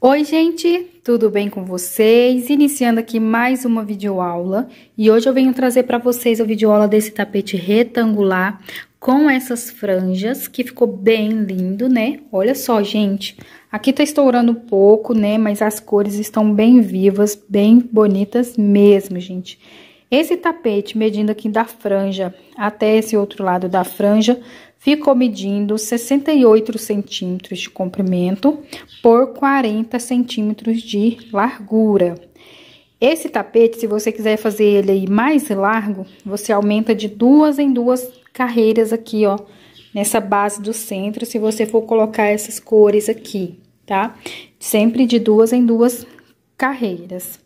Oi, gente, tudo bem com vocês? Iniciando aqui mais uma videoaula e hoje eu venho trazer para vocês a videoaula desse tapete retangular com essas franjas, que ficou bem lindo, né? Olha só, gente, aqui tá estourando um pouco, né? Mas as cores estão bem vivas, bem bonitas mesmo, gente. Esse tapete, medindo aqui da franja até esse outro lado da franja, ficou medindo 68 centímetros de comprimento por 40 centímetros de largura. Esse tapete, se você quiser fazer ele aí mais largo, você aumenta de duas em duas carreiras aqui, ó, nessa base do centro, se você for colocar essas cores aqui, tá? Sempre de duas em duas carreiras.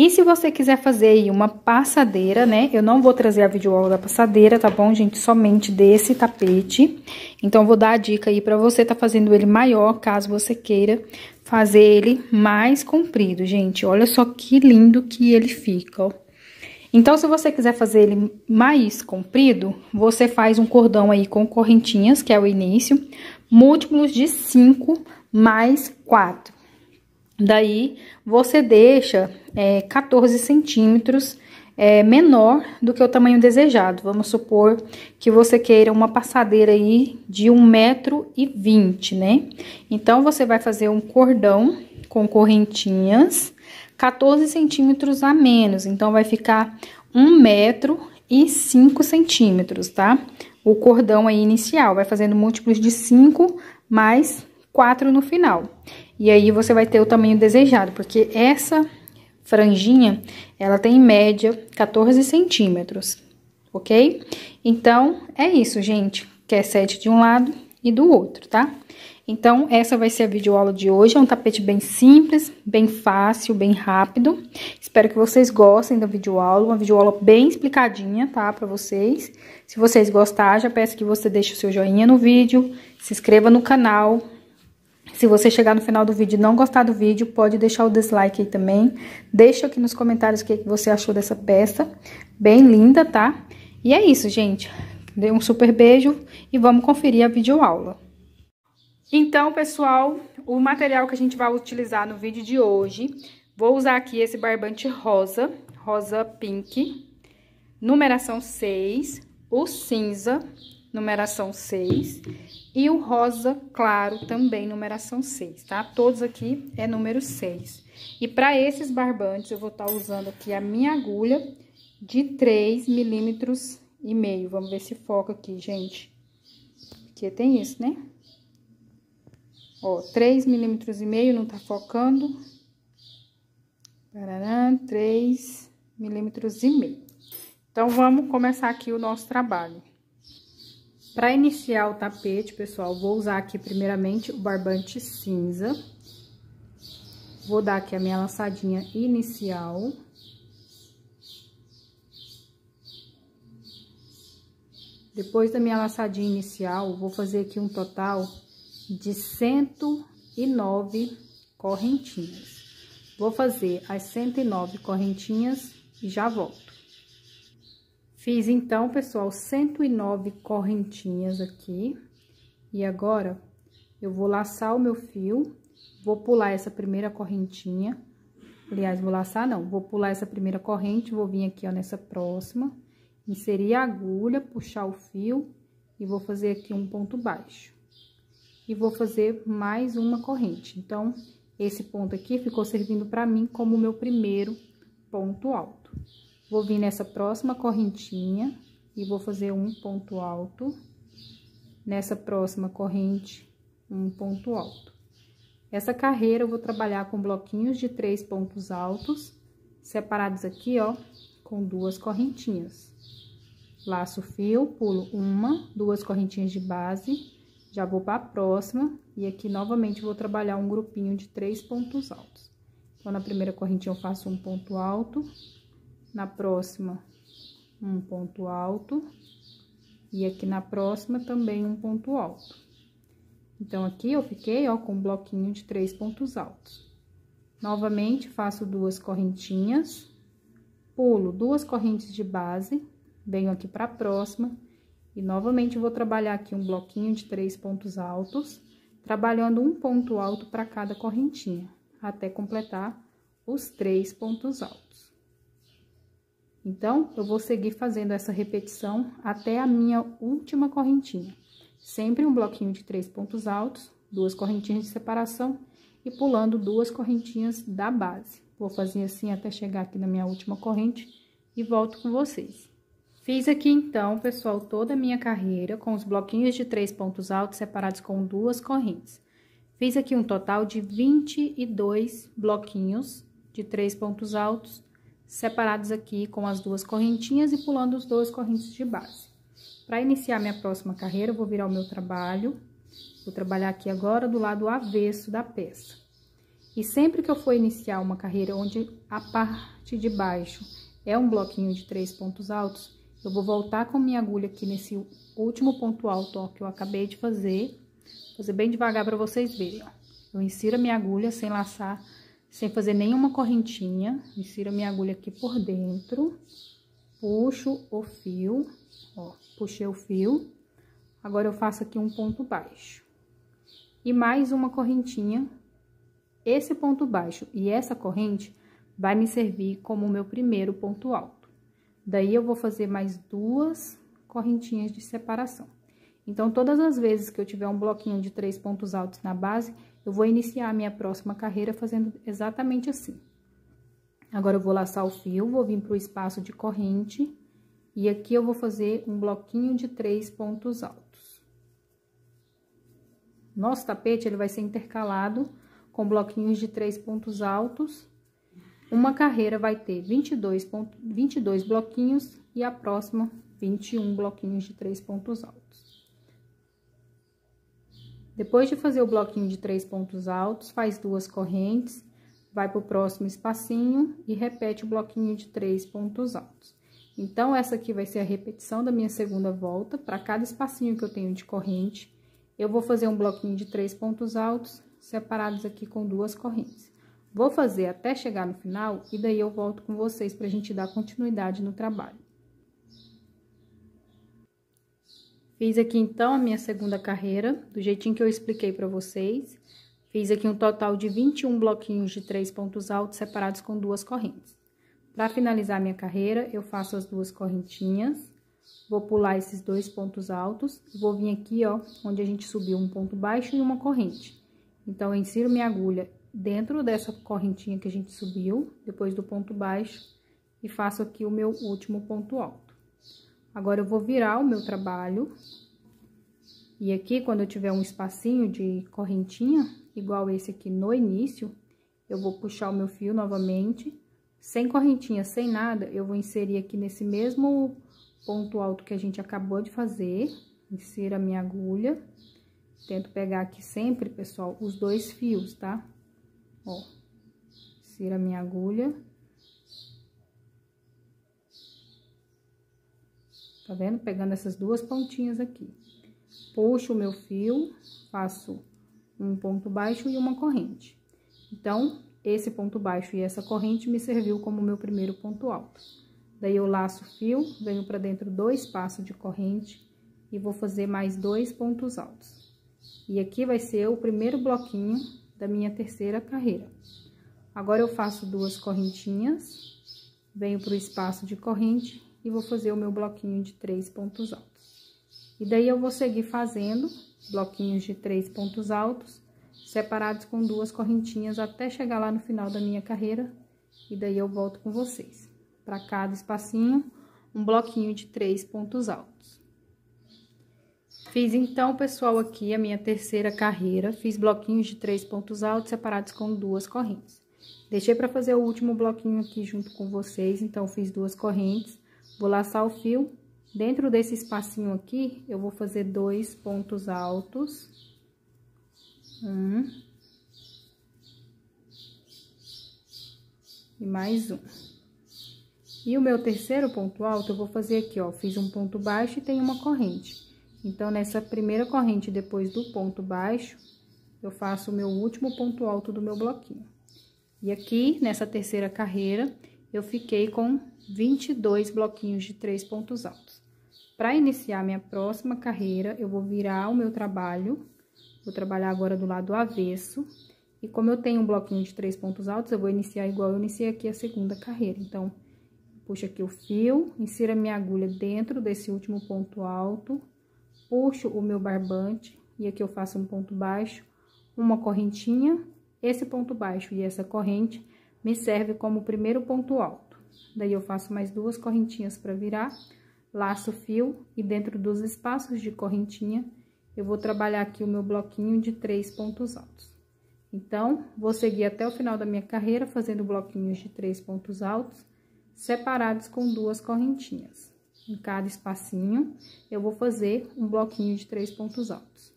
E se você quiser fazer aí uma passadeira, né? Eu não vou trazer a videoaula da passadeira, tá bom, gente? Somente desse tapete. Então, vou dar a dica aí pra você tá fazendo ele maior, caso você queira fazer ele mais comprido, gente. Olha só que lindo que ele fica, ó. Então, se você quiser fazer ele mais comprido, você faz um cordão aí com correntinhas, que é o início, múltiplos de 5 mais 4. Daí, você deixa é, 14 centímetros é, menor do que o tamanho desejado. Vamos supor que você queira uma passadeira aí de 1,20m, né? Então, você vai fazer um cordão com correntinhas 14 centímetros a menos. Então, vai ficar 1 metro e 5 centímetros, tá? O cordão aí inicial, vai fazendo múltiplos de 5 mais 4 no final. E aí, você vai ter o tamanho desejado, porque essa franjinha, ela tem em média 14 centímetros, ok? Então, é isso, gente. Que é 7 de um lado e do outro, tá? Então, essa vai ser a videoaula de hoje. É um tapete bem simples, bem fácil, bem rápido. Espero que vocês gostem da videoaula. Uma videoaula bem explicadinha, tá? Pra vocês. Se vocês gostarem, já peço que você deixe o seu joinha no vídeo, se inscreva no canal, se você chegar no final do vídeo e não gostar do vídeo, pode deixar o dislike aí também. Deixa aqui nos comentários o que você achou dessa peça. Bem linda, tá? E é isso, gente. Dê um super beijo e vamos conferir a videoaula. Então, pessoal, o material que a gente vai utilizar no vídeo de hoje, vou usar aqui esse barbante rosa, rosa pink, numeração 6, o cinza, numeração 6, e o rosa claro também, numeração 6, tá? Todos aqui é número 6. E para esses barbantes, eu vou estar tá usando aqui a minha agulha de 3 milímetros e meio. Vamos ver se foca aqui, gente. Porque tem isso, né? Ó, 3 milímetros e meio, não tá focando. Parará, 3 milímetros e meio. Então, vamos começar aqui o nosso trabalho. Para iniciar o tapete, pessoal, vou usar aqui primeiramente o barbante cinza. Vou dar aqui a minha laçadinha inicial. Depois da minha laçadinha inicial, vou fazer aqui um total de 109 correntinhas. Vou fazer as 109 correntinhas e já volto. Fiz, então, pessoal, 109 correntinhas aqui. E agora, eu vou laçar o meu fio, vou pular essa primeira correntinha. Aliás, vou laçar não, vou pular essa primeira corrente, vou vir aqui, ó, nessa próxima, inserir a agulha, puxar o fio e vou fazer aqui um ponto baixo. E vou fazer mais uma corrente. Então, esse ponto aqui ficou servindo pra mim como meu primeiro ponto alto. Vou vir nessa próxima correntinha e vou fazer um ponto alto. Nessa próxima corrente, um ponto alto. Essa carreira eu vou trabalhar com bloquinhos de três pontos altos, separados aqui, ó, com duas correntinhas. Laço fio, pulo uma, duas correntinhas de base, já vou para a próxima, e aqui novamente vou trabalhar um grupinho de três pontos altos. Então, na primeira correntinha eu faço um ponto alto, na próxima um ponto alto e aqui na próxima também um ponto alto. Então, aqui eu fiquei, ó, com um bloquinho de três pontos altos. Novamente, faço duas correntinhas, pulo duas correntes de base, venho aqui para a próxima e novamente vou trabalhar aqui um bloquinho de três pontos altos, trabalhando um ponto alto para cada correntinha. até completar os três pontos altos. Então, eu vou seguir fazendo essa repetição até a minha última correntinha. Sempre um bloquinho de três pontos altos, duas correntinhas de separação e pulando duas correntinhas da base. Vou fazer assim até chegar aqui na minha última corrente e volto com vocês. Fiz aqui, então, pessoal, toda a minha carreira com os bloquinhos de três pontos altos separados com duas correntes. Fiz aqui um total de 22 bloquinhos de três pontos altos separados aqui com as duas correntinhas e pulando os dois correntes de base. Para iniciar minha próxima carreira, eu vou virar o meu trabalho, vou trabalhar aqui agora do lado avesso da peça. E sempre que eu for iniciar uma carreira onde a parte de baixo é um bloquinho de três pontos altos, eu vou voltar com minha agulha aqui nesse último ponto alto, ó, que eu acabei de fazer. Fazer bem devagar para vocês verem. Eu insiro a minha agulha sem laçar, sem fazer nenhuma correntinha. Insiro minha agulha aqui por dentro. Puxo o fio, ó. Puxei o fio. Agora, eu faço aqui um ponto baixo. E mais uma correntinha. Esse ponto baixo e essa corrente vai me servir como o meu primeiro ponto alto. Daí, eu vou fazer mais duas correntinhas de separação. Então, todas as vezes que eu tiver um bloquinho de três pontos altos na base, eu vou iniciar a minha próxima carreira fazendo exatamente assim. Agora, eu vou laçar o fio, vou vir para o espaço de corrente, e aqui eu vou fazer um bloquinho de três pontos altos. Nosso tapete, ele vai ser intercalado com bloquinhos de três pontos altos uma carreira vai ter 22, ponto, 22 bloquinhos e a próxima 21 bloquinhos de três pontos altos. Depois de fazer o bloquinho de três pontos altos, faz duas correntes, vai para o próximo espacinho e repete o bloquinho de três pontos altos. Então, essa aqui vai ser a repetição da minha segunda volta. Para cada espacinho que eu tenho de corrente, eu vou fazer um bloquinho de três pontos altos, separados aqui com duas correntes. Vou fazer até chegar no final e daí eu volto com vocês pra gente dar continuidade no trabalho. Fiz aqui, então, a minha segunda carreira, do jeitinho que eu expliquei pra vocês. Fiz aqui um total de 21 bloquinhos de três pontos altos separados com duas correntes. Para finalizar minha carreira, eu faço as duas correntinhas, vou pular esses dois pontos altos, vou vir aqui, ó, onde a gente subiu um ponto baixo e uma corrente. Então, eu insiro minha agulha dentro dessa correntinha que a gente subiu, depois do ponto baixo, e faço aqui o meu último ponto alto. Agora, eu vou virar o meu trabalho, e aqui, quando eu tiver um espacinho de correntinha, igual esse aqui no início, eu vou puxar o meu fio novamente, sem correntinha, sem nada, eu vou inserir aqui nesse mesmo ponto alto que a gente acabou de fazer, insira a minha agulha, tento pegar aqui sempre, pessoal, os dois fios, tá? Ó, insira a minha agulha. Tá vendo? Pegando essas duas pontinhas aqui. Puxo o meu fio, faço um ponto baixo e uma corrente. Então, esse ponto baixo e essa corrente me serviu como meu primeiro ponto alto. Daí, eu laço o fio, venho pra dentro do espaço de corrente e vou fazer mais dois pontos altos. E aqui vai ser o primeiro bloquinho da minha terceira carreira. Agora, eu faço duas correntinhas, venho para o espaço de corrente e vou fazer o meu bloquinho de três pontos altos. E daí, eu vou seguir fazendo bloquinhos de três pontos altos, separados com duas correntinhas até chegar lá no final da minha carreira. E daí, eu volto com vocês. Para cada espacinho, um bloquinho de três pontos altos. Fiz então, pessoal, aqui a minha terceira carreira. Fiz bloquinhos de três pontos altos separados com duas correntes. Deixei para fazer o último bloquinho aqui junto com vocês, então fiz duas correntes. Vou laçar o fio. Dentro desse espacinho aqui, eu vou fazer dois pontos altos. Um. E mais um. E o meu terceiro ponto alto, eu vou fazer aqui, ó, fiz um ponto baixo e tem uma corrente. Então, nessa primeira corrente, depois do ponto baixo, eu faço o meu último ponto alto do meu bloquinho. E aqui, nessa terceira carreira, eu fiquei com 22 bloquinhos de três pontos altos. Para iniciar minha próxima carreira, eu vou virar o meu trabalho, vou trabalhar agora do lado avesso, E como eu tenho um bloquinho de três pontos altos, eu vou iniciar igual eu iniciei aqui a segunda carreira. Então, puxo aqui o fio, insiro a minha agulha dentro desse último ponto alto, puxo o meu barbante, e aqui eu faço um ponto baixo, uma correntinha, esse ponto baixo e essa corrente me serve como primeiro ponto alto. Daí, eu faço mais duas correntinhas para virar, laço o fio e dentro dos espaços de correntinha, eu vou trabalhar aqui o meu bloquinho de três pontos altos. Então, vou seguir até o final da minha carreira fazendo bloquinhos de três pontos altos, separados com duas correntinhas. Em cada espacinho, eu vou fazer um bloquinho de três pontos altos.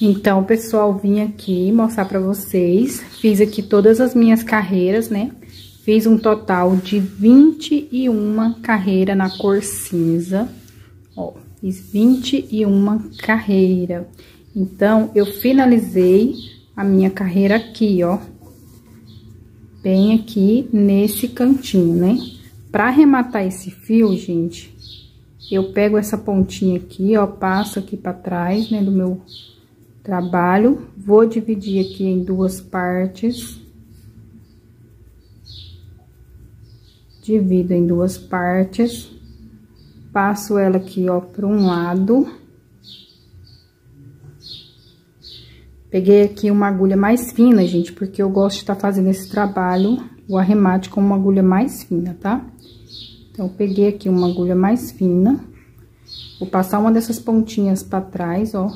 Então, pessoal, vim aqui mostrar pra vocês, fiz aqui todas as minhas carreiras, né? Fiz um total de 21 carreiras na cor cinza, ó, fiz 21 carreira. Então, eu finalizei a minha carreira aqui, ó. Bem aqui nesse cantinho, né? Pra arrematar esse fio, gente, eu pego essa pontinha aqui, ó, passo aqui pra trás, né, do meu trabalho. Vou dividir aqui em duas partes. Divido em duas partes. Passo ela aqui, ó, para um lado. Peguei aqui uma agulha mais fina, gente, porque eu gosto de estar tá fazendo esse trabalho, o arremate com uma agulha mais fina, tá? Então, peguei aqui uma agulha mais fina. Vou passar uma dessas pontinhas pra trás, ó,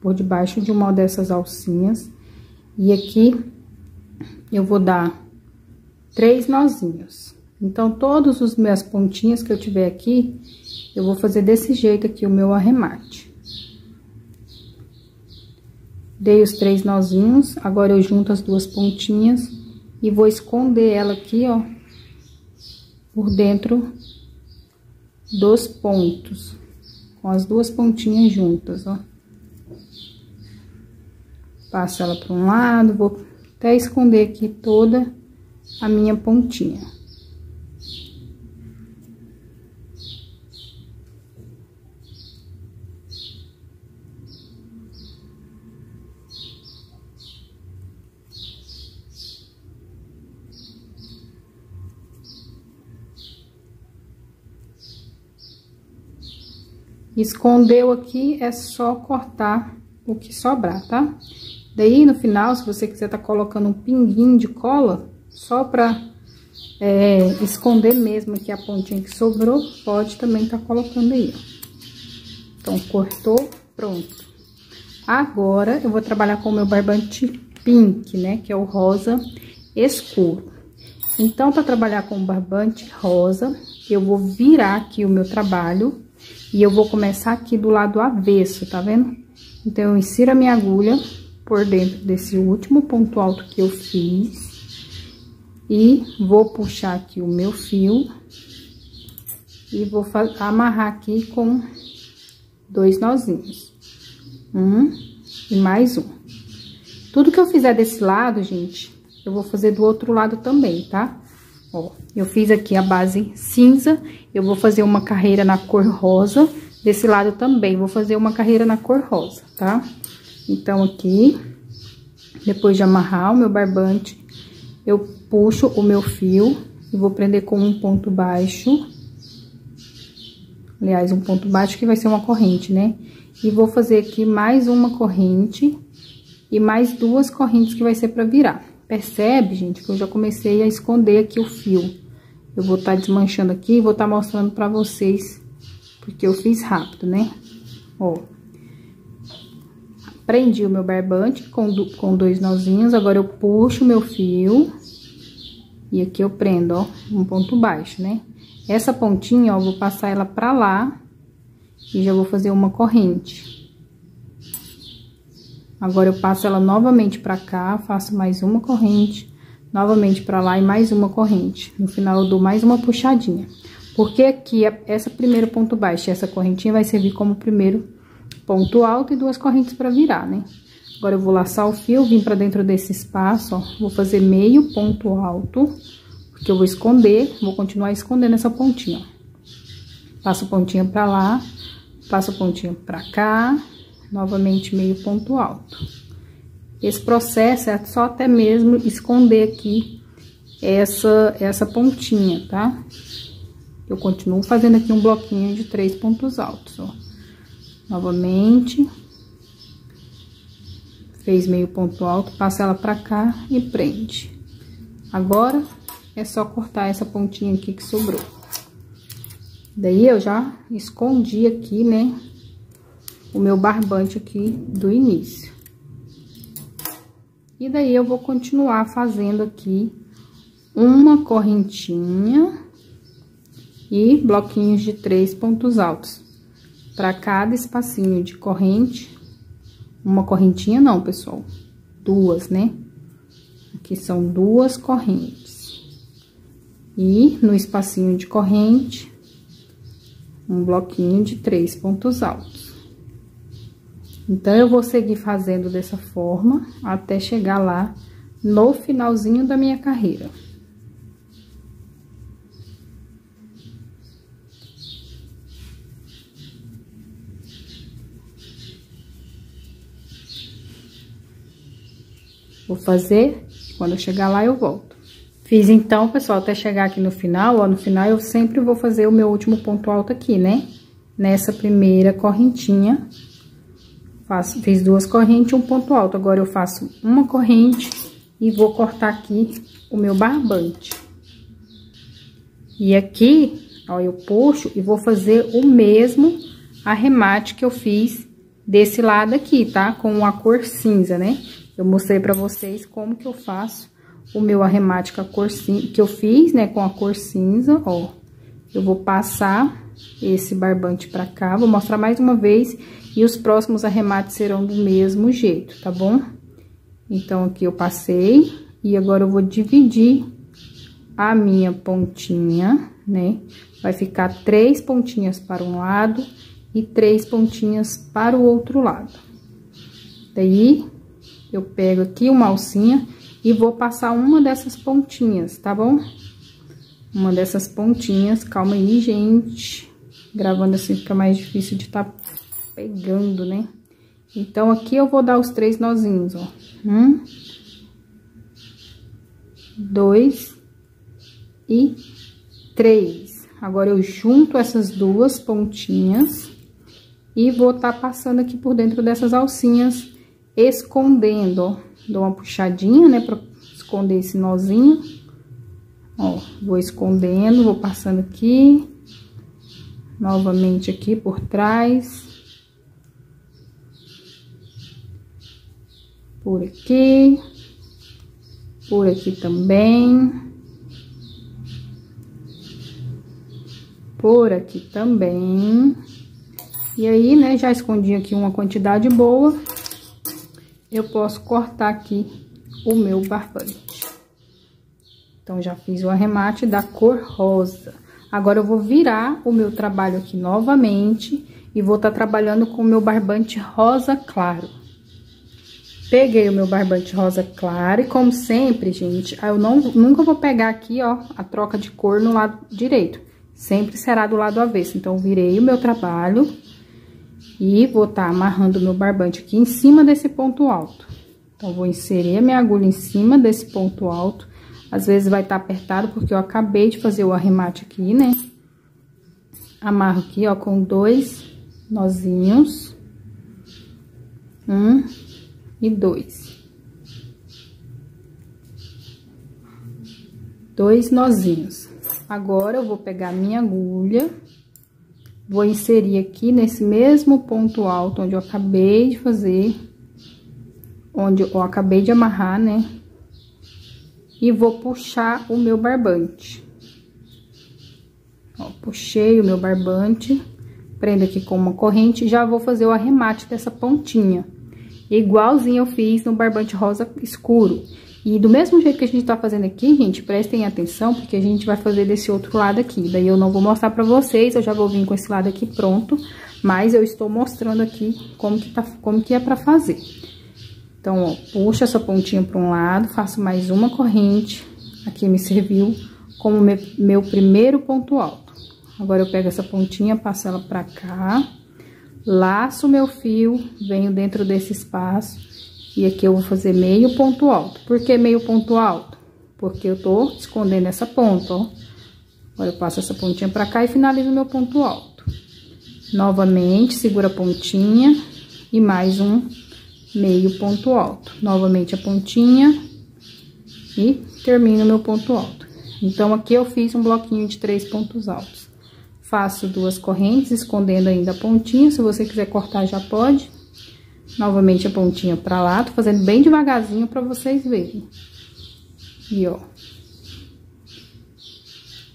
por debaixo de uma dessas alcinhas. E aqui, eu vou dar três nozinhos. Então, todos os meus pontinhas que eu tiver aqui, eu vou fazer desse jeito aqui o meu arremate. Dei os três nozinhos, agora eu junto as duas pontinhas e vou esconder ela aqui, ó, por dentro dos pontos, com as duas pontinhas juntas, ó. Passo ela para um lado, vou até esconder aqui toda a minha pontinha. Escondeu aqui, é só cortar o que sobrar, tá? Daí, no final, se você quiser tá colocando um pinguinho de cola, só pra é, esconder mesmo aqui a pontinha que sobrou, pode também tá colocando aí, ó. Então, cortou, pronto. Agora, eu vou trabalhar com o meu barbante pink, né, que é o rosa escuro. Então, para trabalhar com o barbante rosa, eu vou virar aqui o meu trabalho e eu vou começar aqui do lado avesso, tá vendo? Então, eu insiro a minha agulha por dentro desse último ponto alto que eu fiz. E vou puxar aqui o meu fio. E vou amarrar aqui com dois nozinhos. Um e mais um. Tudo que eu fizer desse lado, gente, eu vou fazer do outro lado também, tá? Ó, eu fiz aqui a base cinza, eu vou fazer uma carreira na cor rosa, desse lado também vou fazer uma carreira na cor rosa, tá? Então, aqui, depois de amarrar o meu barbante, eu puxo o meu fio e vou prender com um ponto baixo. Aliás, um ponto baixo que vai ser uma corrente, né? E vou fazer aqui mais uma corrente e mais duas correntes que vai ser pra virar. Percebe, gente, que eu já comecei a esconder aqui o fio. Eu vou estar tá desmanchando aqui e vou estar tá mostrando pra vocês, porque eu fiz rápido, né? Ó. Prendi o meu barbante com, do, com dois nozinhos, agora eu puxo o meu fio e aqui eu prendo, ó, um ponto baixo, né? Essa pontinha, ó, vou passar ela pra lá e já vou fazer uma corrente. Agora, eu passo ela novamente pra cá, faço mais uma corrente, novamente pra lá e mais uma corrente. No final, eu dou mais uma puxadinha. Porque aqui, essa primeiro ponto baixo essa correntinha vai servir como primeiro ponto alto e duas correntes pra virar, né? Agora, eu vou laçar o fio, vim pra dentro desse espaço, ó, vou fazer meio ponto alto, porque eu vou esconder, vou continuar escondendo essa pontinha, ó. Passo pontinha pra lá, passo pontinha pra cá, novamente meio ponto alto. Esse processo é só até mesmo esconder aqui essa, essa pontinha, tá? Eu continuo fazendo aqui um bloquinho de três pontos altos, ó. Novamente. Fez meio ponto alto, passa ela pra cá e prende. Agora, é só cortar essa pontinha aqui que sobrou. Daí, eu já escondi aqui, né, o meu barbante aqui do início. E daí, eu vou continuar fazendo aqui uma correntinha e bloquinhos de três pontos altos. Para cada espacinho de corrente, uma correntinha não, pessoal, duas, né? Aqui são duas correntes. E no espacinho de corrente, um bloquinho de três pontos altos. Então, eu vou seguir fazendo dessa forma até chegar lá no finalzinho da minha carreira. Vou fazer, quando eu chegar lá eu volto. Fiz então, pessoal, até chegar aqui no final, ó, no final eu sempre vou fazer o meu último ponto alto aqui, né? Nessa primeira correntinha, faço, fiz duas correntes e um ponto alto. Agora, eu faço uma corrente e vou cortar aqui o meu barbante. E aqui, ó, eu puxo e vou fazer o mesmo arremate que eu fiz desse lado aqui, tá? Com a cor cinza, né? Eu mostrei pra vocês como que eu faço o meu arremate com a cor cinza, que eu fiz, né, com a cor cinza, ó. Eu vou passar esse barbante pra cá, vou mostrar mais uma vez, e os próximos arremates serão do mesmo jeito, tá bom? Então, aqui eu passei, e agora eu vou dividir a minha pontinha, né? Vai ficar três pontinhas para um lado e três pontinhas para o outro lado. Daí, eu pego aqui uma alcinha e vou passar uma dessas pontinhas, tá bom? Uma dessas pontinhas, calma aí, gente. Gravando assim fica mais difícil de tá pegando, né? Então, aqui eu vou dar os três nozinhos, ó. Um, dois e três. Agora, eu junto essas duas pontinhas e vou tá passando aqui por dentro dessas alcinhas escondendo. Dou uma puxadinha, né, pra esconder esse nozinho. Ó, vou escondendo, vou passando aqui. Novamente aqui por trás. Por aqui. Por aqui também. Por aqui também. E aí, né, já escondi aqui uma quantidade boa eu posso cortar aqui o meu barbante. Então, já fiz o arremate da cor rosa. Agora, eu vou virar o meu trabalho aqui novamente e vou estar tá trabalhando com o meu barbante rosa claro. Peguei o meu barbante rosa claro e, como sempre, gente, eu não, nunca vou pegar aqui, ó, a troca de cor no lado direito. Sempre será do lado avesso. Então, virei o meu trabalho e vou estar tá amarrando meu barbante aqui em cima desse ponto alto. Então, vou inserir a minha agulha em cima desse ponto alto. Às vezes vai estar tá apertado porque eu acabei de fazer o arremate aqui, né? Amarro aqui, ó, com dois nozinhos. Um e dois. Dois nozinhos. Agora, eu vou pegar minha agulha Vou inserir aqui nesse mesmo ponto alto onde eu acabei de fazer, onde eu acabei de amarrar, né? E vou puxar o meu barbante. Ó, puxei o meu barbante, prendo aqui com uma corrente, já vou fazer o arremate dessa pontinha. Igualzinho eu fiz no barbante rosa escuro. E do mesmo jeito que a gente tá fazendo aqui, gente, prestem atenção, porque a gente vai fazer desse outro lado aqui. Daí eu não vou mostrar pra vocês, eu já vou vir com esse lado aqui pronto, mas eu estou mostrando aqui como que, tá, como que é pra fazer. Então, ó, puxa essa pontinha pra um lado, faço mais uma corrente, aqui me serviu como meu, meu primeiro ponto alto. Agora, eu pego essa pontinha, passo ela pra cá, laço meu fio, venho dentro desse espaço E aqui eu vou fazer meio ponto alto. Por que meio ponto alto? Porque eu tô escondendo essa ponta, ó. Agora eu passo essa pontinha pra cá e finalizo meu ponto alto. Novamente, segura a pontinha e mais um meio ponto alto. Novamente a pontinha e termino meu ponto alto. Então, aqui eu fiz um bloquinho de três pontos altos. Faço duas correntes, escondendo ainda a pontinha, se você quiser cortar já pode. Novamente a pontinha pra lá, tô fazendo bem devagarzinho pra vocês verem. E, ó.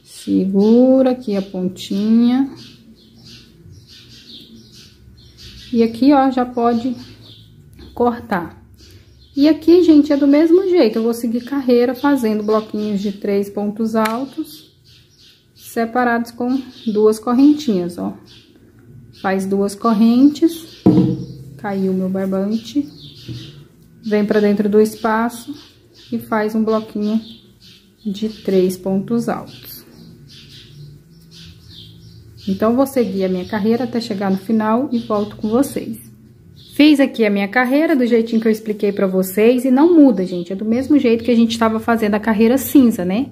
Segura aqui a pontinha. E aqui, ó, já pode cortar. E aqui, gente, é do mesmo jeito, eu vou seguir carreira fazendo bloquinhos de três pontos altos, separados com duas correntinhas, ó. Faz duas correntes, caiu meu barbante, vem pra dentro do espaço e faz um bloquinho de três pontos altos. Então, vou seguir a minha carreira até chegar no final e volto com vocês. Fiz aqui a minha carreira do jeitinho que eu expliquei pra vocês e não muda, gente. É do mesmo jeito que a gente tava fazendo a carreira cinza, né?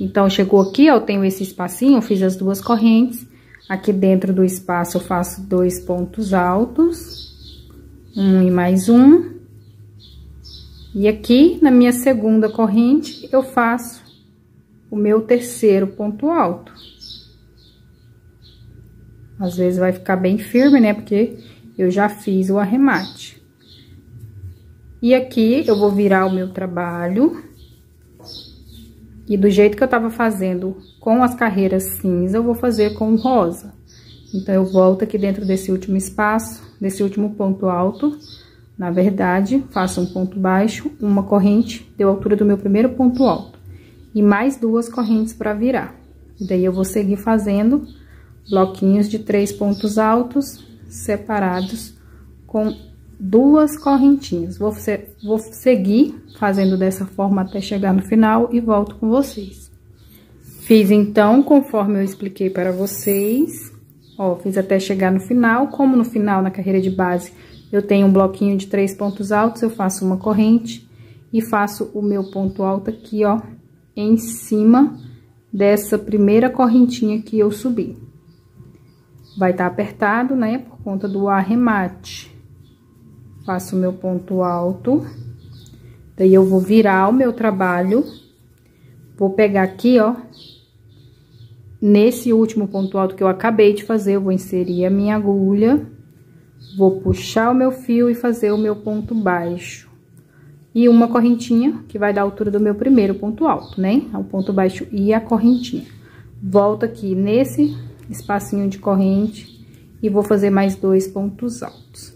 Então, chegou aqui, ó, eu tenho esse espacinho, eu fiz as duas correntes. Aqui dentro do espaço eu faço dois pontos altos. Um e mais um. E aqui, na minha segunda corrente, eu faço o meu terceiro ponto alto. Às vezes vai ficar bem firme, né? Porque eu já fiz o arremate. E aqui eu vou virar o meu trabalho. E do jeito que eu tava fazendo com as carreiras cinza, eu vou fazer com rosa. Então, eu volto aqui dentro desse último espaço, desse último ponto alto. Na verdade, faço um ponto baixo, uma corrente, deu a altura do meu primeiro ponto alto. E mais duas correntes para virar. E daí, eu vou seguir fazendo bloquinhos de três pontos altos, separados com duas correntinhas. Vou, vou seguir fazendo dessa forma até chegar no final e volto com vocês. Fiz então, conforme eu expliquei para vocês, ó, fiz até chegar no final. Como no final, na carreira de base, eu tenho um bloquinho de três pontos altos, eu faço uma corrente e faço o meu ponto alto aqui, ó, em cima dessa primeira correntinha que eu subi. Vai estar tá apertado, né, por conta do arremate. Faço o meu ponto alto. Daí, eu vou virar o meu trabalho. Vou pegar aqui, ó. Nesse último ponto alto que eu acabei de fazer, eu vou inserir a minha agulha. Vou puxar o meu fio e fazer o meu ponto baixo. E uma correntinha, que vai dar a altura do meu primeiro ponto alto, né? O ponto baixo e a correntinha. Volto aqui nesse espacinho de corrente e vou fazer mais dois pontos altos.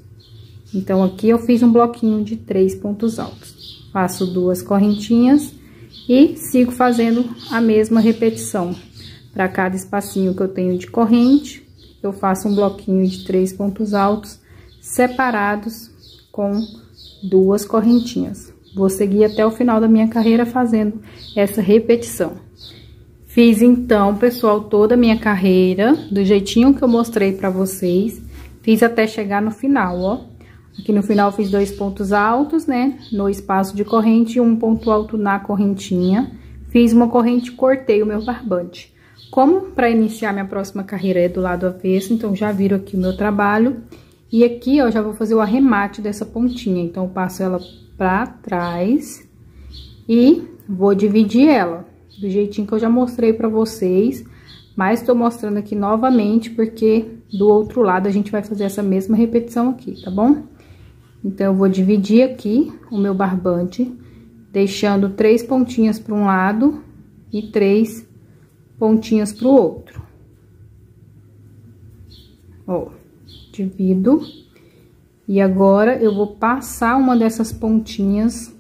Então, aqui eu fiz um bloquinho de três pontos altos. Faço duas correntinhas e sigo fazendo a mesma repetição. Para cada espacinho que eu tenho de corrente, eu faço um bloquinho de três pontos altos separados com duas correntinhas. Vou seguir até o final da minha carreira fazendo essa repetição. Fiz então, pessoal, toda a minha carreira, do jeitinho que eu mostrei pra vocês. Fiz até chegar no final, ó. Aqui no final fiz dois pontos altos, né, no espaço de corrente e um ponto alto na correntinha. Fiz uma corrente, cortei o meu barbante. Como para iniciar minha próxima carreira é do lado avesso, então já viram aqui o meu trabalho. E aqui, ó, já vou fazer o arremate dessa pontinha. Então, eu passo ela pra trás e vou dividir ela do jeitinho que eu já mostrei pra vocês. Mas tô mostrando aqui novamente, porque do outro lado a gente vai fazer essa mesma repetição aqui, tá bom? Então, eu vou dividir aqui o meu barbante, deixando três pontinhas para um lado e três pontinhas para o outro. Ó, divido. E agora, eu vou passar uma dessas pontinhas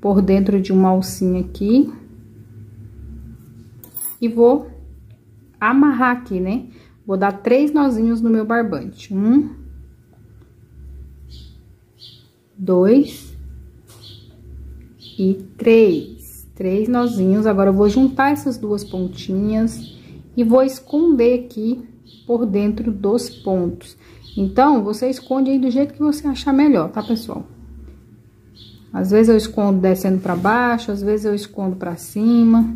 por dentro de uma alcinha aqui e vou amarrar aqui, né? Vou dar três nozinhos no meu barbante. Um, dois e três. Três nozinhos. Agora, eu vou juntar essas duas pontinhas e vou esconder aqui por dentro dos pontos. Então, você esconde aí do jeito que você achar melhor, tá, pessoal? Às vezes eu escondo descendo pra baixo, às vezes eu escondo pra cima.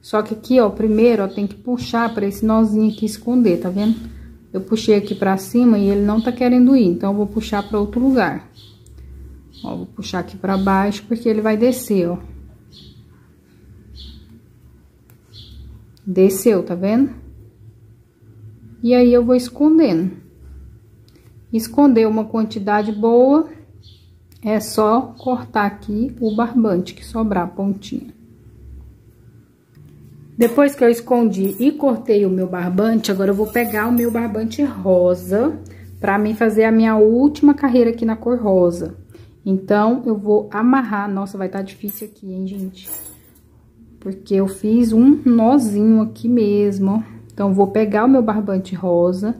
Só que aqui, ó, primeiro, ó, tem que puxar pra esse nozinho aqui esconder, tá vendo? Eu puxei aqui pra cima e ele não tá querendo ir, então eu vou puxar pra outro lugar. Ó, vou puxar aqui pra baixo porque ele vai descer, ó. Desceu, tá vendo? E aí, eu vou escondendo. Esconder uma quantidade boa, é só cortar aqui o barbante que sobrar a pontinha. Depois que eu escondi e cortei o meu barbante, agora eu vou pegar o meu barbante rosa pra mim fazer a minha última carreira aqui na cor rosa. Então, eu vou amarrar... Nossa, vai estar tá difícil aqui, hein, gente? Porque eu fiz um nozinho aqui mesmo, ó. Então, vou pegar o meu barbante rosa,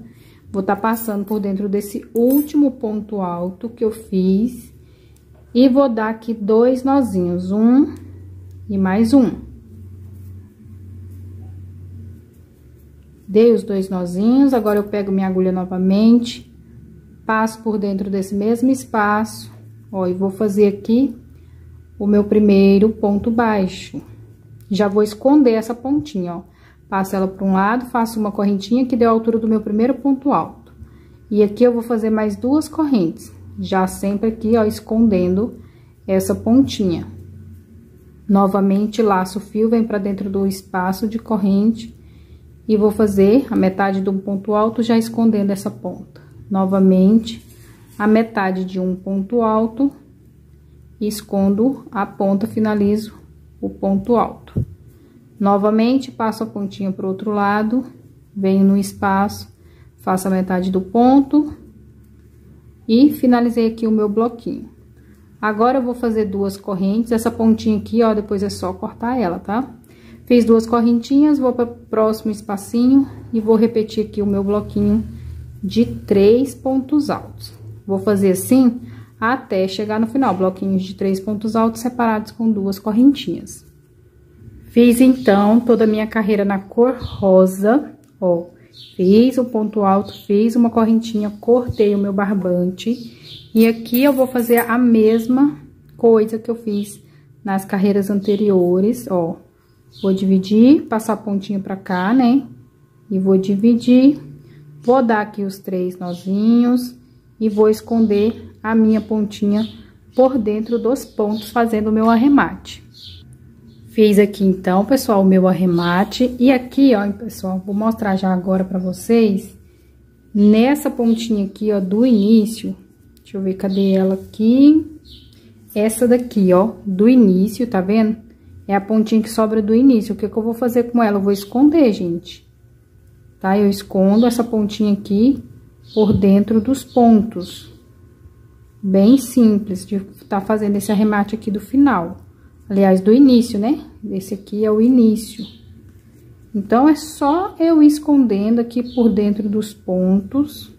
vou tá passando por dentro desse último ponto alto que eu fiz. E vou dar aqui dois nozinhos, um e mais um. Dei os dois nozinhos, agora eu pego minha agulha novamente, passo por dentro desse mesmo espaço, ó, e vou fazer aqui o meu primeiro ponto baixo. Já vou esconder essa pontinha, ó. Passo ela para um lado, faço uma correntinha que deu a altura do meu primeiro ponto alto. E aqui eu vou fazer mais duas correntes, já sempre aqui, ó, escondendo essa pontinha. Novamente, laço o fio, vem para dentro do espaço de corrente e vou fazer a metade do ponto alto já escondendo essa ponta. Novamente, a metade de um ponto alto, escondo a ponta, finalizo o ponto alto. Novamente, passo a pontinha pro outro lado, venho no espaço, faço a metade do ponto e finalizei aqui o meu bloquinho. Agora, eu vou fazer duas correntes, essa pontinha aqui, ó, depois é só cortar ela, tá? Fiz duas correntinhas, vou para o próximo espacinho e vou repetir aqui o meu bloquinho de três pontos altos. Vou fazer assim até chegar no final, bloquinhos de três pontos altos separados com duas correntinhas. Fiz, então, toda a minha carreira na cor rosa, ó. Fiz o ponto alto, fiz uma correntinha, cortei o meu barbante. E aqui eu vou fazer a mesma coisa que eu fiz nas carreiras anteriores, ó. Vou dividir, passar a pontinha pra cá, né? E vou dividir, vou dar aqui os três nozinhos e vou esconder a minha pontinha por dentro dos pontos, fazendo o meu arremate. Fiz aqui, então, pessoal, o meu arremate. E aqui, ó, pessoal, vou mostrar já agora pra vocês. Nessa pontinha aqui, ó, do início. Deixa eu ver, cadê ela aqui? Essa daqui, ó, do início, tá vendo? É a pontinha que sobra do início. O que que eu vou fazer com ela? Eu vou esconder, gente. Tá? Eu escondo essa pontinha aqui por dentro dos pontos. Bem simples de tá fazendo esse arremate aqui do final. Aliás, do início, né? Esse aqui é o início. Então, é só eu escondendo aqui por dentro dos pontos.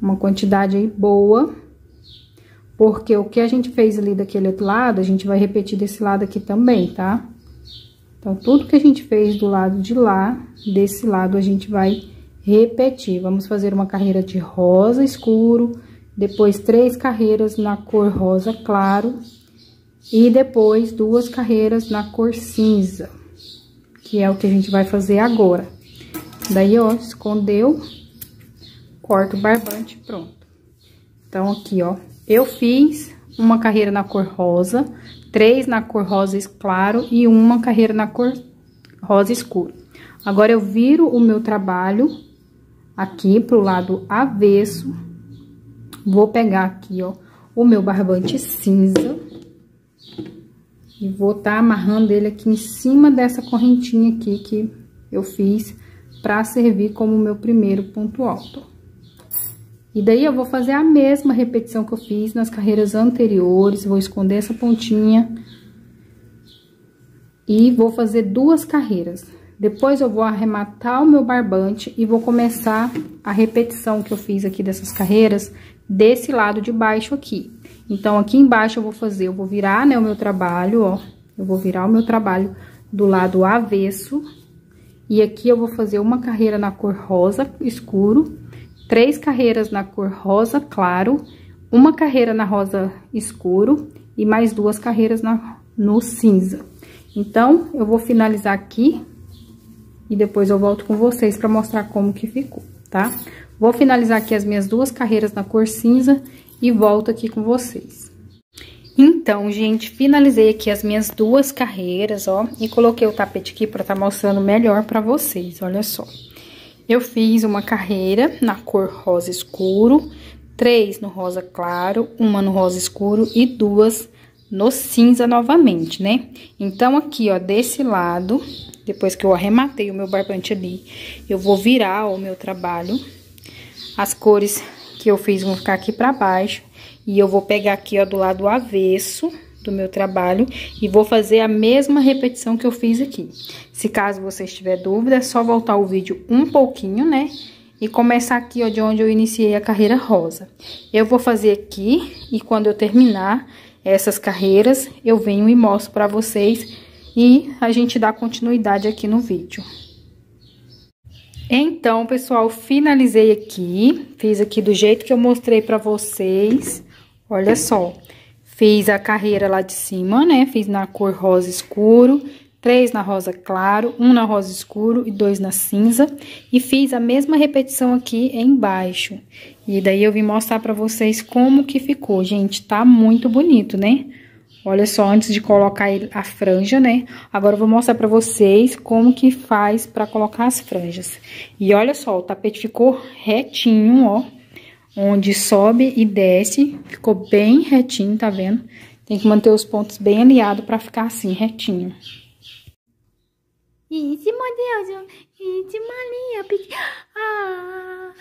Uma quantidade aí boa. Porque o que a gente fez ali daquele outro lado, a gente vai repetir desse lado aqui também, tá? Então, tudo que a gente fez do lado de lá, desse lado a gente vai repetir. Vamos fazer uma carreira de rosa escuro, depois três carreiras na cor rosa claro e depois duas carreiras na cor cinza, que é o que a gente vai fazer agora. Daí, ó, escondeu, corta o barbante, pronto. Então, aqui, ó, eu fiz uma carreira na cor rosa, três na cor rosa claro e uma carreira na cor rosa escuro. Agora, eu viro o meu trabalho aqui pro lado avesso, vou pegar aqui, ó, o meu barbante cinza e vou tá amarrando ele aqui em cima dessa correntinha aqui que eu fiz pra servir como meu primeiro ponto alto. E daí, eu vou fazer a mesma repetição que eu fiz nas carreiras anteriores, vou esconder essa pontinha e vou fazer duas carreiras. Depois, eu vou arrematar o meu barbante e vou começar a repetição que eu fiz aqui dessas carreiras desse lado de baixo aqui. Então, aqui embaixo eu vou fazer, eu vou virar, né, o meu trabalho, ó. Eu vou virar o meu trabalho do lado avesso. E aqui eu vou fazer uma carreira na cor rosa escuro, três carreiras na cor rosa claro, uma carreira na rosa escuro e mais duas carreiras na, no cinza. Então, eu vou finalizar aqui e depois eu volto com vocês para mostrar como que ficou, tá? Vou finalizar aqui as minhas duas carreiras na cor cinza e volto aqui com vocês. Então, gente, finalizei aqui as minhas duas carreiras, ó, e coloquei o tapete aqui estar tá mostrando melhor para vocês, olha só. Eu fiz uma carreira na cor rosa escuro, três no rosa claro, uma no rosa escuro e duas no cinza novamente, né? Então, aqui, ó, desse lado, depois que eu arrematei o meu barbante ali, eu vou virar o meu trabalho. As cores que eu fiz vão ficar aqui pra baixo. E eu vou pegar aqui, ó, do lado avesso do meu trabalho e vou fazer a mesma repetição que eu fiz aqui. Se caso você tiver dúvida, é só voltar o vídeo um pouquinho, né? E começar aqui, ó, de onde eu iniciei a carreira rosa. Eu vou fazer aqui e quando eu terminar essas carreiras, eu venho e mostro pra vocês e a gente dá continuidade aqui no vídeo. Então, pessoal, finalizei aqui, fiz aqui do jeito que eu mostrei pra vocês. Olha só, fiz a carreira lá de cima, né? Fiz na cor rosa escuro, três na rosa claro, um na rosa escuro e dois na cinza. E fiz a mesma repetição aqui embaixo. E daí eu vim mostrar pra vocês como que ficou. Gente, tá muito bonito, né? Olha só, antes de colocar a franja, né? Agora eu vou mostrar pra vocês como que faz pra colocar as franjas. E olha só, o tapete ficou retinho, ó onde sobe e desce, ficou bem retinho, tá vendo? Tem que manter os pontos bem alinhados pra ficar assim, retinho. Esse modelo, esse malia, ah...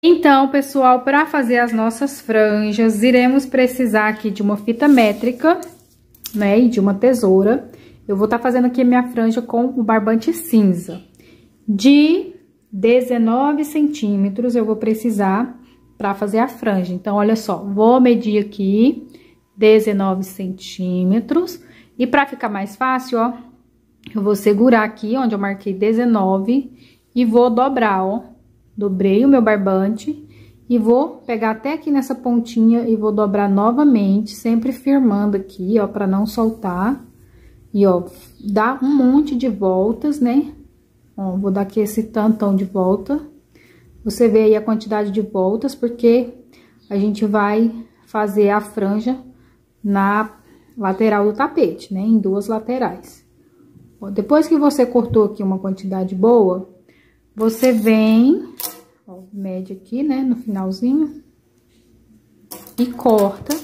Então, pessoal, para fazer as nossas franjas, iremos precisar aqui de uma fita métrica, né, e de uma tesoura. Eu vou estar tá fazendo aqui a minha franja com o barbante cinza. De 19 centímetros eu vou precisar para fazer a franja. Então, olha só, vou medir aqui 19 centímetros. E para ficar mais fácil, ó, eu vou segurar aqui onde eu marquei 19 e vou dobrar, ó Dobrei o meu barbante e vou pegar até aqui nessa pontinha e vou dobrar novamente, sempre firmando aqui, ó, pra não soltar. E, ó, dá um monte de voltas, né? Ó, vou dar aqui esse tantão de volta. Você vê aí a quantidade de voltas, porque a gente vai fazer a franja na lateral do tapete, né? Em duas laterais. Ó, depois que você cortou aqui uma quantidade boa, você vem, ó, mede aqui, né, no finalzinho, e corta.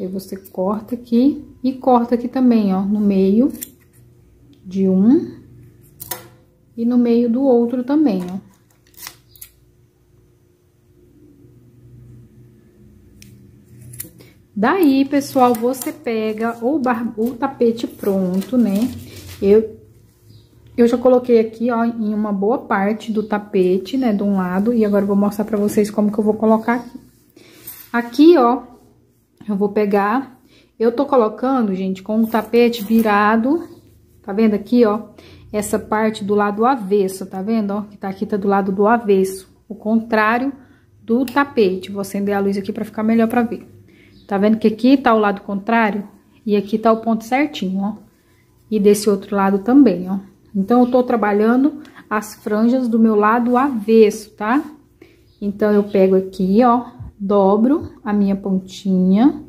Aí você corta aqui e corta aqui também, ó, no meio de um e no meio do outro também, ó. Daí, pessoal, você pega o, bar... o tapete pronto, né? Eu eu já coloquei aqui, ó, em uma boa parte do tapete, né, de um lado, e agora eu vou mostrar pra vocês como que eu vou colocar aqui. Aqui, ó, eu vou pegar, eu tô colocando, gente, com o tapete virado, tá vendo aqui, ó, essa parte do lado avesso, tá vendo, ó, que tá aqui, tá do lado do avesso, o contrário do tapete. Vou acender a luz aqui pra ficar melhor pra ver. Tá vendo que aqui tá o lado contrário e aqui tá o ponto certinho, ó. E desse outro lado também, ó. Então, eu tô trabalhando as franjas do meu lado avesso, tá? Então, eu pego aqui, ó, dobro a minha pontinha,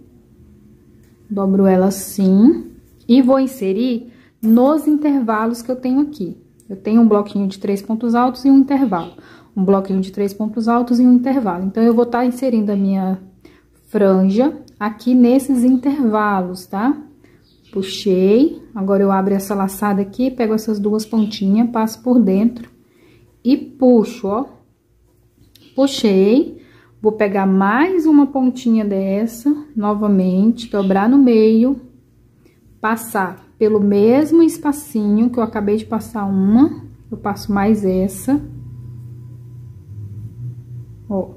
dobro ela assim, e vou inserir nos intervalos que eu tenho aqui. Eu tenho um bloquinho de três pontos altos e um intervalo. Um bloquinho de três pontos altos e um intervalo. Então, eu vou estar tá inserindo a minha franja aqui nesses intervalos, tá? Puxei, agora eu abro essa laçada aqui, pego essas duas pontinhas, passo por dentro e puxo, ó. Puxei, vou pegar mais uma pontinha dessa, novamente, dobrar no meio, passar pelo mesmo espacinho que eu acabei de passar uma, eu passo mais essa. Ó.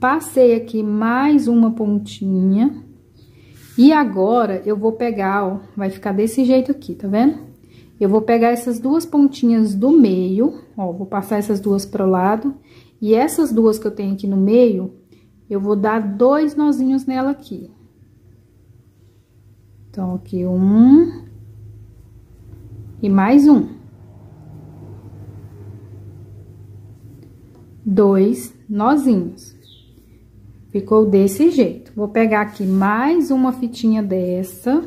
Passei aqui mais uma pontinha. E agora, eu vou pegar, ó, vai ficar desse jeito aqui, tá vendo? Eu vou pegar essas duas pontinhas do meio, ó, vou passar essas duas pro lado. E essas duas que eu tenho aqui no meio, eu vou dar dois nozinhos nela aqui. Então, aqui um. E mais um. Dois nozinhos. Ficou desse jeito. Vou pegar aqui mais uma fitinha dessa,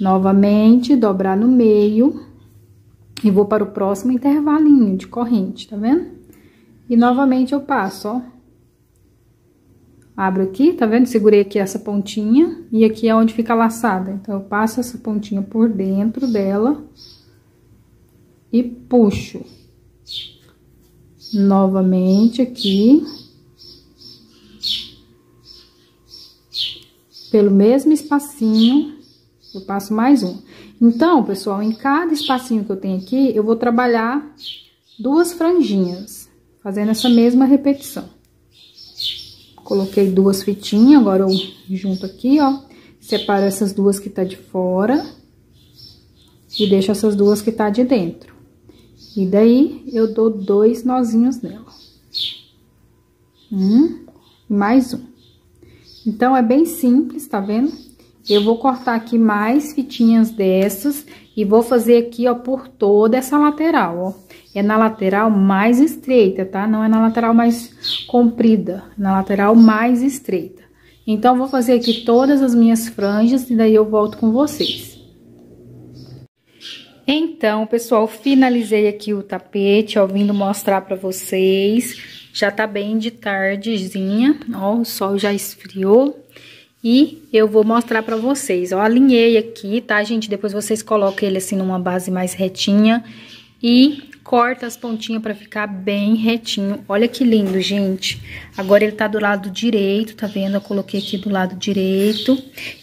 novamente, dobrar no meio, e vou para o próximo intervalinho de corrente, tá vendo? E novamente eu passo, ó. Abro aqui, tá vendo? Segurei aqui essa pontinha, e aqui é onde fica laçada. Então, eu passo essa pontinha por dentro dela e puxo. Novamente aqui. Pelo mesmo espacinho, eu passo mais um. Então, pessoal, em cada espacinho que eu tenho aqui, eu vou trabalhar duas franjinhas, fazendo essa mesma repetição. Coloquei duas fitinhas, agora eu junto aqui, ó, separo essas duas que tá de fora e deixo essas duas que tá de dentro. E daí, eu dou dois nozinhos nela. Um, mais um. Então, é bem simples, tá vendo? Eu vou cortar aqui mais fitinhas dessas e vou fazer aqui, ó, por toda essa lateral, ó. É na lateral mais estreita, tá? Não é na lateral mais comprida, é na lateral mais estreita. Então, vou fazer aqui todas as minhas franjas e daí eu volto com vocês. Então, pessoal, finalizei aqui o tapete, ó, vindo mostrar pra vocês. Já tá bem de tardezinha, ó, o sol já esfriou. E eu vou mostrar pra vocês, ó, alinhei aqui, tá, gente? Depois vocês colocam ele assim numa base mais retinha e corta as pontinhas pra ficar bem retinho. Olha que lindo, gente. Agora ele tá do lado direito, tá vendo? Eu coloquei aqui do lado direito.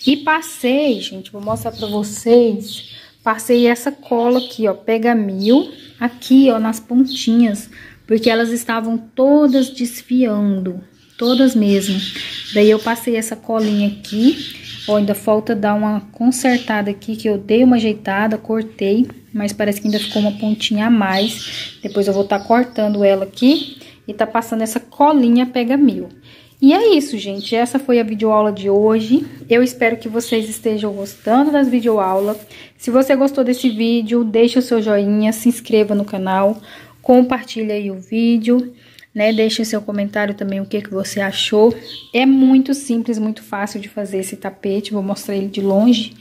E passei, gente, vou mostrar pra vocês. Passei essa cola aqui, ó, pega mil, aqui, ó, nas pontinhas porque elas estavam todas desfiando, todas mesmo. Daí eu passei essa colinha aqui, ó, ainda falta dar uma consertada aqui, que eu dei uma ajeitada, cortei, mas parece que ainda ficou uma pontinha a mais. Depois eu vou estar tá cortando ela aqui e tá passando essa colinha pega mil. E é isso, gente. Essa foi a videoaula de hoje. Eu espero que vocês estejam gostando das videoaulas. Se você gostou desse vídeo, deixe o seu joinha, se inscreva no canal compartilha aí o vídeo, né? Deixe seu comentário também o que, que você achou. É muito simples, muito fácil de fazer esse tapete, vou mostrar ele de longe.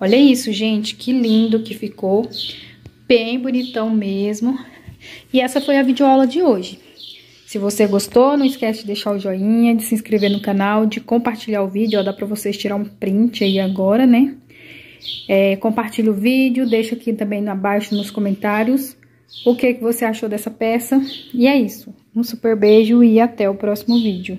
Olha isso, gente, que lindo que ficou, bem bonitão mesmo. E essa foi a videoaula de hoje. Se você gostou, não esquece de deixar o joinha, de se inscrever no canal, de compartilhar o vídeo, ó, dá pra vocês tirar um print aí agora, né? É, compartilha o vídeo, deixa aqui também abaixo nos comentários o que, que você achou dessa peça. E é isso. Um super beijo e até o próximo vídeo.